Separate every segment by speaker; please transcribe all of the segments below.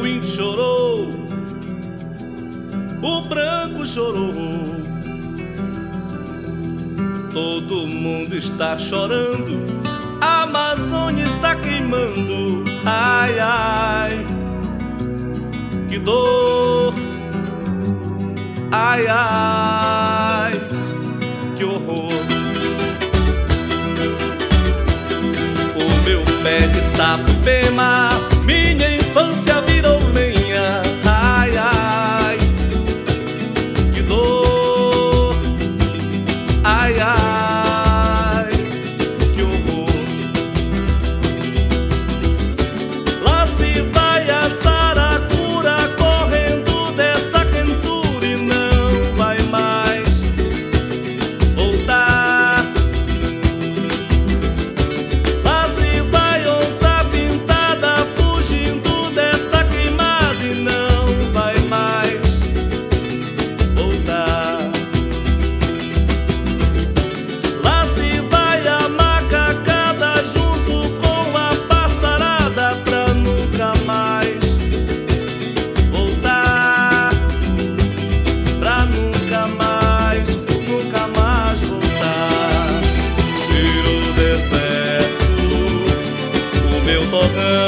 Speaker 1: O índio chorou, o branco chorou. Todo mundo está chorando, a Amazônia está queimando. Ai, ai, que dor. Ai, ai, que horror. O meu pé de sapo fez mal infância virou Uh...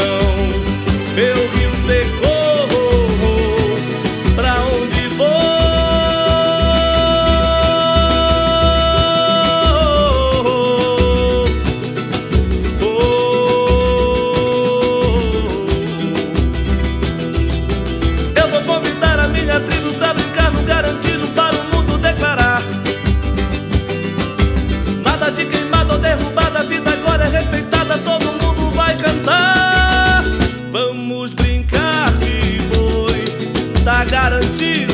Speaker 1: Vamos brincar de boi, tá garantido.